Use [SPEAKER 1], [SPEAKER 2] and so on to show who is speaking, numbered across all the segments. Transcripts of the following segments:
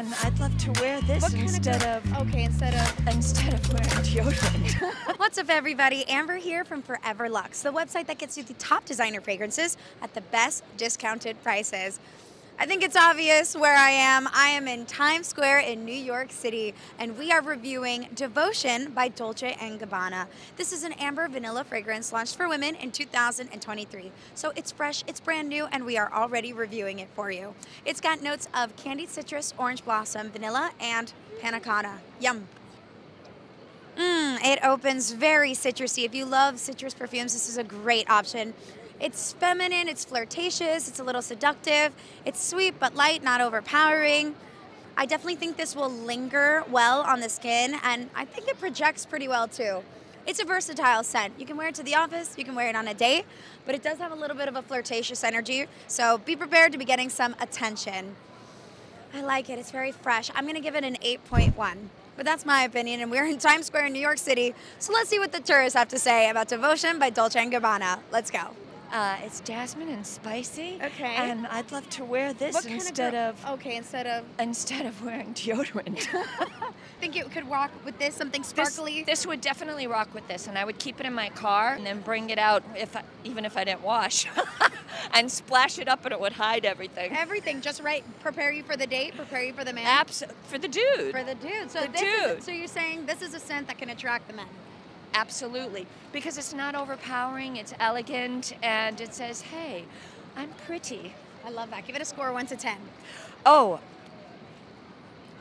[SPEAKER 1] And I'd love to wear this
[SPEAKER 2] What kind of
[SPEAKER 1] instead of
[SPEAKER 2] Okay, instead of.
[SPEAKER 1] instead of wearing deodorant.
[SPEAKER 2] What's up, everybody? Amber here from Forever Lux, the website that gets you the top designer fragrances at the best discounted prices. I think it's obvious where I am. I am in Times Square in New York City, and we are reviewing Devotion by Dolce & Gabbana. This is an amber vanilla fragrance launched for women in 2023. So it's fresh, it's brand new, and we are already reviewing it for you. It's got notes of candied citrus, orange blossom, vanilla, and panna cotta. Yum. It opens very citrusy. If you love citrus perfumes, this is a great option. It's feminine, it's flirtatious, it's a little seductive, it's sweet but light, not overpowering. I definitely think this will linger well on the skin, and I think it projects pretty well too. It's a versatile scent. You can wear it to the office, you can wear it on a date, but it does have a little bit of a flirtatious energy, so be prepared to be getting some attention. I like it. It's very fresh. I'm to give it an 8.1. But that's my opinion, and we're in Times Square in New York City. So let's see what the tourists have to say about Devotion by Dolce & Gabbana. Let's go.
[SPEAKER 1] Uh, it's jasmine and spicy.
[SPEAKER 2] Okay.
[SPEAKER 1] And I'd love to wear this what instead of,
[SPEAKER 2] Okay, instead of.
[SPEAKER 1] instead of wearing deodorant.
[SPEAKER 2] think it could rock with this, something
[SPEAKER 1] This,
[SPEAKER 2] sparkly.
[SPEAKER 1] this would definitely rock with this, and I would keep it in my car and then bring it out if I, even if I didn't wash, and splash it up, and it would hide everything.
[SPEAKER 2] Everything just right. Prepare you for the date, prepare you for the man.
[SPEAKER 1] Abs- for the dude.
[SPEAKER 2] For the dude. So
[SPEAKER 1] The
[SPEAKER 2] this Is,
[SPEAKER 1] dude.
[SPEAKER 2] so you're saying this is a scent that can attract the men.
[SPEAKER 1] Absolutely. Because it's not overpowering, it's elegant, and it says, hey, I'm pretty.
[SPEAKER 2] I love that. Give it a score 1 to 10.
[SPEAKER 1] Oh,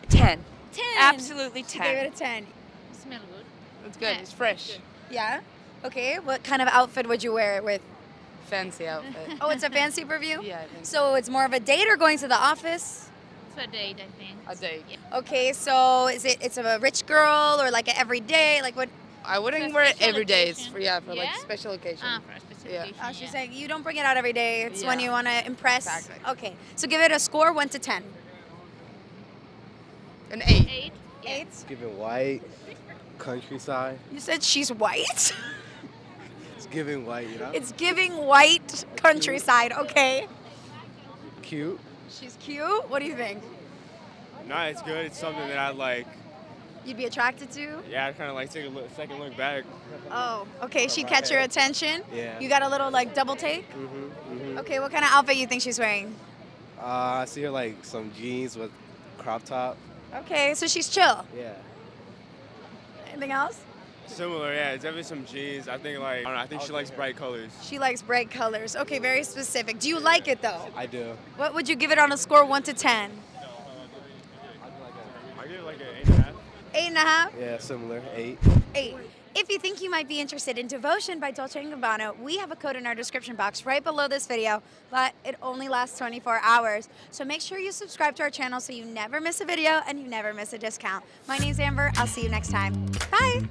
[SPEAKER 1] 10.
[SPEAKER 2] 10.
[SPEAKER 1] Absolutely
[SPEAKER 2] She gave
[SPEAKER 1] 10.
[SPEAKER 2] it a 10.
[SPEAKER 3] It smells good.
[SPEAKER 4] It's good. It's fresh.
[SPEAKER 2] Yeah? Okay. What kind of outfit would you wear it with?
[SPEAKER 4] Fancy outfit.
[SPEAKER 2] Oh, it's a fancy perfume?
[SPEAKER 4] Yeah, I think
[SPEAKER 2] So it's more of a date or going to the office?
[SPEAKER 3] It's a date, I think.
[SPEAKER 4] A date.
[SPEAKER 3] Yeah.
[SPEAKER 2] Okay, so is it it's a rich girl or like an everyday? Like what
[SPEAKER 4] I wouldn't wear it
[SPEAKER 3] special
[SPEAKER 4] every day. It's for yeah, for like special occasion.
[SPEAKER 3] Ah, for a special
[SPEAKER 4] Yeah.
[SPEAKER 3] occasion,
[SPEAKER 2] oh, she's
[SPEAKER 3] yeah.
[SPEAKER 2] saying you don't bring it out every day. It's when you want to impress.
[SPEAKER 4] Exactly.
[SPEAKER 2] Okay. So give it a score 1 to 10.
[SPEAKER 4] An eight.
[SPEAKER 3] Eight. Yeah.
[SPEAKER 2] 8.
[SPEAKER 5] giving white, countryside.
[SPEAKER 2] You said she's white?
[SPEAKER 5] It's giving white, you know?
[SPEAKER 2] it's giving white countryside. Okay.
[SPEAKER 5] cute.
[SPEAKER 2] She's cute. What do you think?
[SPEAKER 6] No, it's good. It's something that I like.
[SPEAKER 2] You'd be attracted to?
[SPEAKER 6] Yeah, I kind of like take a look, second look back.
[SPEAKER 2] Oh, okay. She'd catch your attention.
[SPEAKER 5] Yeah.
[SPEAKER 2] You got a little like double take.
[SPEAKER 5] Mm-hmm, mm-hmm.
[SPEAKER 2] Okay, what kind of outfit you think she's wearing?
[SPEAKER 5] Uh, I see her like some jeans with crop top.
[SPEAKER 2] Okay, so she's chill.
[SPEAKER 5] Yeah.
[SPEAKER 2] Anything else?
[SPEAKER 6] Similar, yeah. It's definitely some jeans. I think like I don't know. I think she likes bright colors.
[SPEAKER 2] She likes bright colors. Okay, very specific. Do you like it though?
[SPEAKER 5] I do.
[SPEAKER 2] What would you give it on a score one to ten?
[SPEAKER 6] I give it like an eight and a half.
[SPEAKER 2] Eight and a half?
[SPEAKER 5] Yeah, similar. Eight.
[SPEAKER 2] Eight. If you think you might be interested in Devotion by Dolce & Gabbana, we have a code in our description box right below this video, but it only lasts 24 hours. So make sure you subscribe to our channel so you never miss a video and you never miss a discount. My name's Amber. I'll see you next time. Bye.